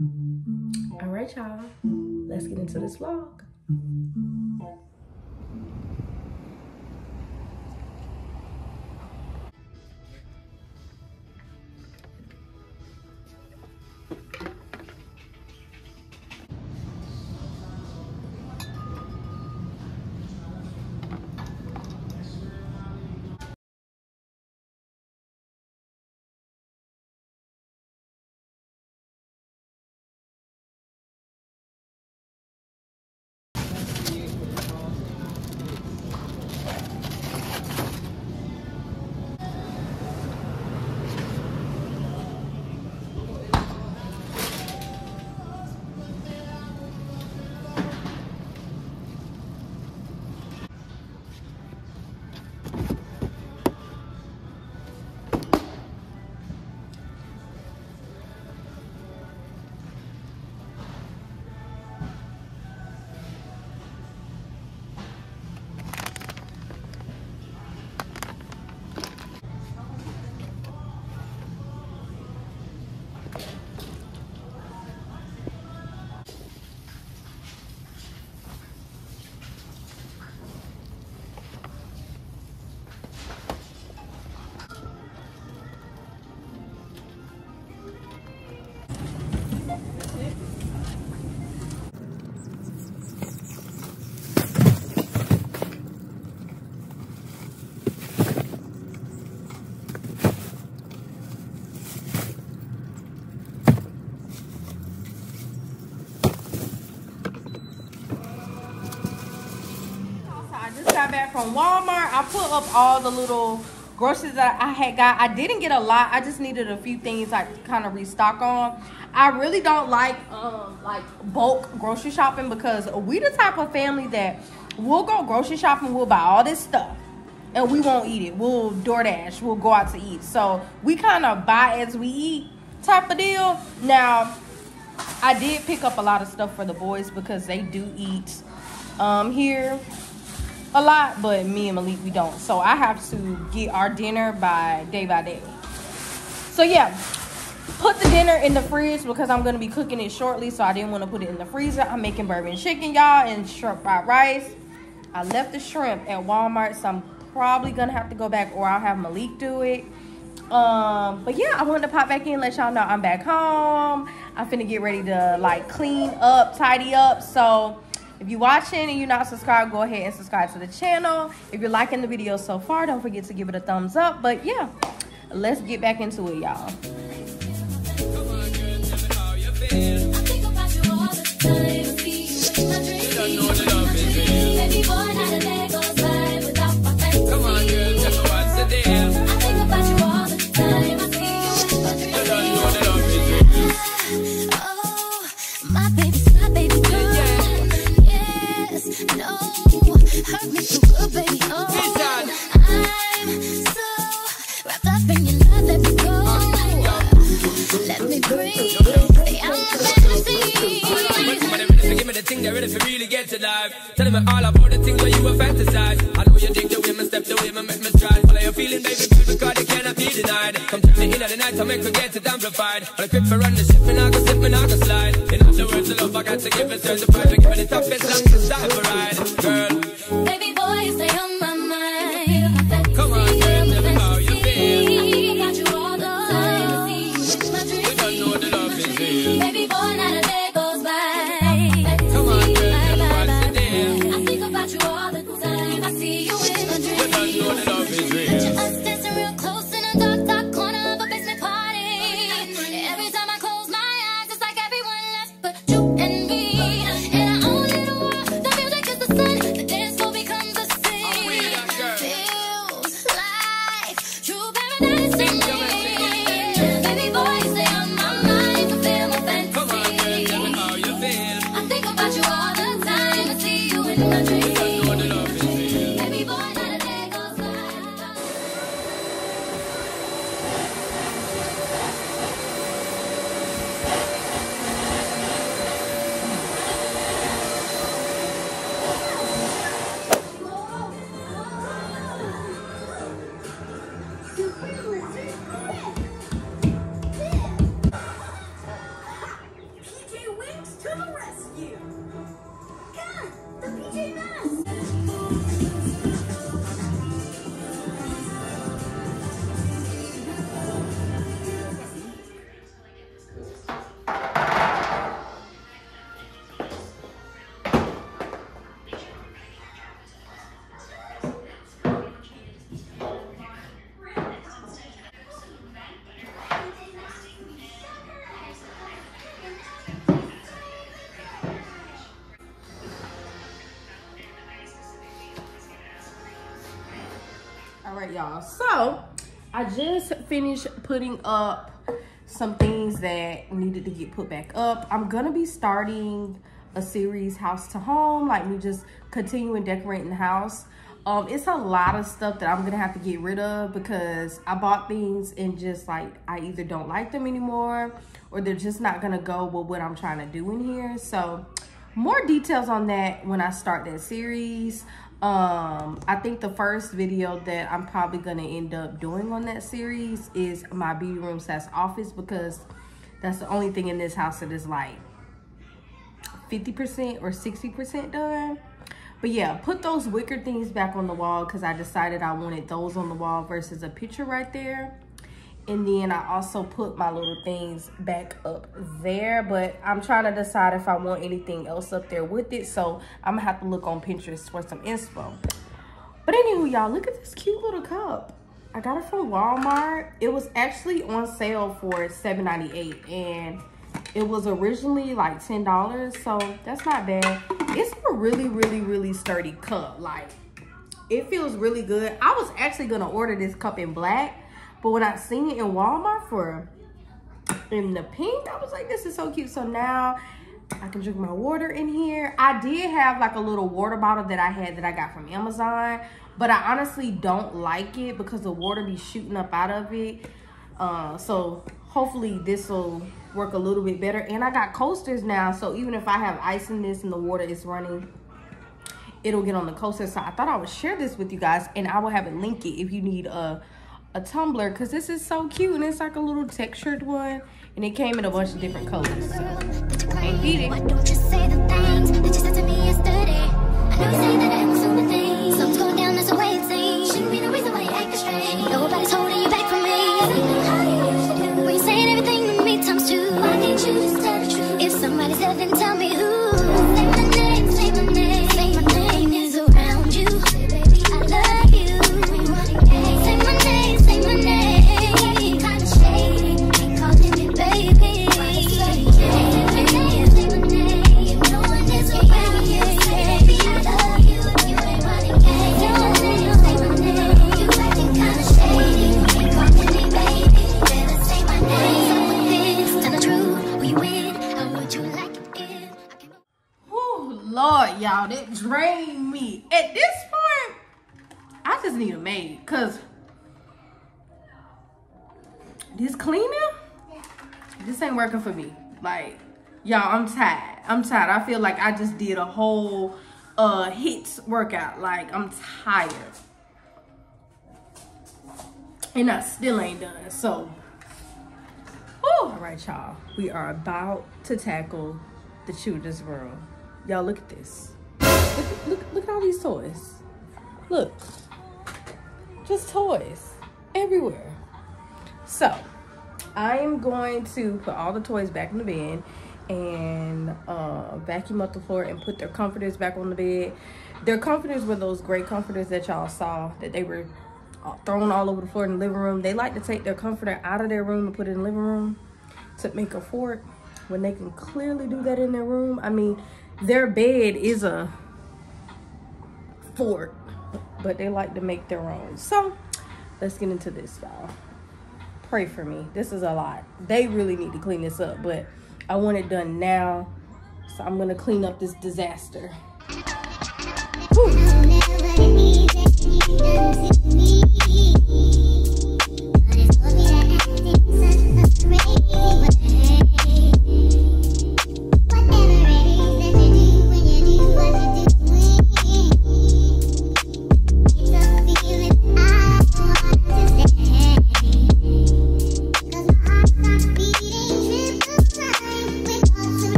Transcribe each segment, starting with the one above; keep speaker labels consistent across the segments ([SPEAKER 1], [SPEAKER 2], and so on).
[SPEAKER 1] All right, y'all. Let's get into this vlog. Back from Walmart. I put up all the little groceries that I had got. I didn't get a lot. I just needed a few things like kind of restock on. I really don't like um like bulk grocery shopping because we the type of family that we'll go grocery shopping, we'll buy all this stuff. And we won't eat it. We'll DoorDash. We'll go out to eat. So we kind of buy as we eat type of deal. Now, I did pick up a lot of stuff for the boys because they do eat um here a lot, but me and Malik we don't. So I have to get our dinner by day by day. So yeah, put the dinner in the fridge because I'm gonna be cooking it shortly. So I didn't want to put it in the freezer. I'm making bourbon chicken, y'all, and shrimp fried rice. I left the shrimp at Walmart, so I'm probably gonna have to go back, or I'll have Malik do it. Um, but yeah, I wanted to pop back in, let y'all know I'm back home. I'm finna get ready to like clean up, tidy up. So if you're watching and you're not subscribed, go ahead and subscribe to the channel. If you're liking the video so far, don't forget to give it a thumbs up. But yeah, let's get back into it, y'all.
[SPEAKER 2] To life. Tell me all about the things where you were fantasize. I know you dig the way me step, the way me make me stride. All of your feeling, baby, feel because they cannot be denied. Come to me in at the night, I make me get it amplified. I quit for run the ship, and I go slip, and I go slide. In other words, the love I got to give it certified. To give me the toughest
[SPEAKER 3] wondering
[SPEAKER 1] right, y'all. So I just finished putting up some things that needed to get put back up. I'm gonna be starting a series house to home, like me just continuing decorating the house. Um, it's a lot of stuff that I'm gonna have to get rid of because I bought things and just like I either don't like them anymore or they're just not gonna go with what I'm trying to do in here. So more details on that when I start that series. Um, I think the first video that I'm probably gonna end up doing on that series is my beauty room slash office because that's the only thing in this house that is like 50% or 60% done. But yeah, put those wicker things back on the wall because I decided I wanted those on the wall versus a picture right there. And then I also put my little things back up there. But I'm trying to decide if I want anything else up there with it. So I'm to have to look on Pinterest for some inspo. But anywho, y'all, look at this cute little cup. I got it from Walmart. It was actually on sale for $7.98. And it was originally like $10. So that's not bad. It's a really, really, really sturdy cup. Like, it feels really good. I was actually to order this cup in black but when I seen it in Walmart for in the pink, I was like, this is so cute. So now I can drink my water in here. I did have like a little water bottle that I had that I got from Amazon. But I honestly don't like it because the water be shooting up out of it. Uh, so hopefully this will work a little bit better. And I got coasters now. So even if I have ice in this and the water is running, it'll get on the coaster. So I thought I would share this with you guys. And I will have it link it if you need a a tumbler because this is so cute and it's like a little textured one and it came in a bunch of different colors. So, this ain't working for me. Like, y'all, I'm tired. I'm tired. I feel like I just did a whole uh hits workout. Like, I'm tired. And I still ain't done. So, whew. all right, y'all. We are about to tackle the children's world. Y'all, look at this. Look, look, look at all these toys. Look, just toys everywhere. So, I'm going to put all the toys back in the bed and uh, vacuum up the floor and put their comforters back on the bed. Their comforters were those great comforters that y'all saw that they were uh, thrown all over the floor in the living room. They like to take their comforter out of their room and put it in the living room to make a fort when they can clearly do that in their room. I mean, their bed is a fort, but they like to make their own. So let's get into this, y'all. Pray for me. This is a lot. They really need to clean this up, but I want it done now. So I'm gonna clean up this disaster.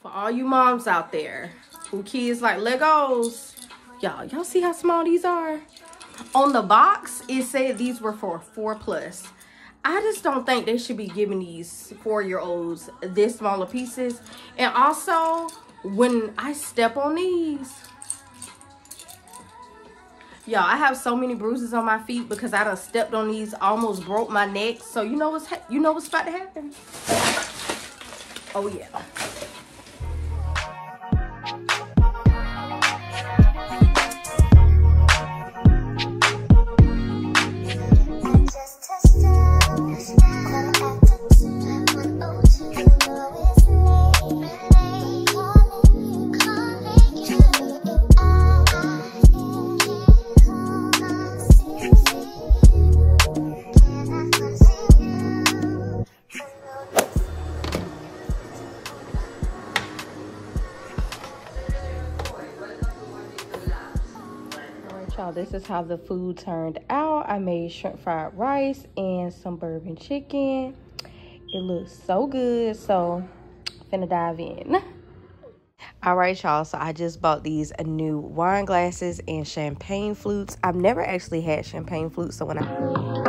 [SPEAKER 1] For all you moms out there who kids like Legos, y'all, y'all see how small these are? On the box, it said these were for four plus. I just don't think they should be giving these four-year-olds this smaller pieces. And also, when I step on these, y'all, I have so many bruises on my feet because I done stepped on these, almost broke my neck. So you know what's you know what's about to happen. Oh yeah. Y'all this is how the food turned out. I made shrimp fried rice and some bourbon chicken. It looks so good so finna dive in. All right y'all so i just bought these new wine glasses and champagne flutes. I've never actually had champagne flutes so when i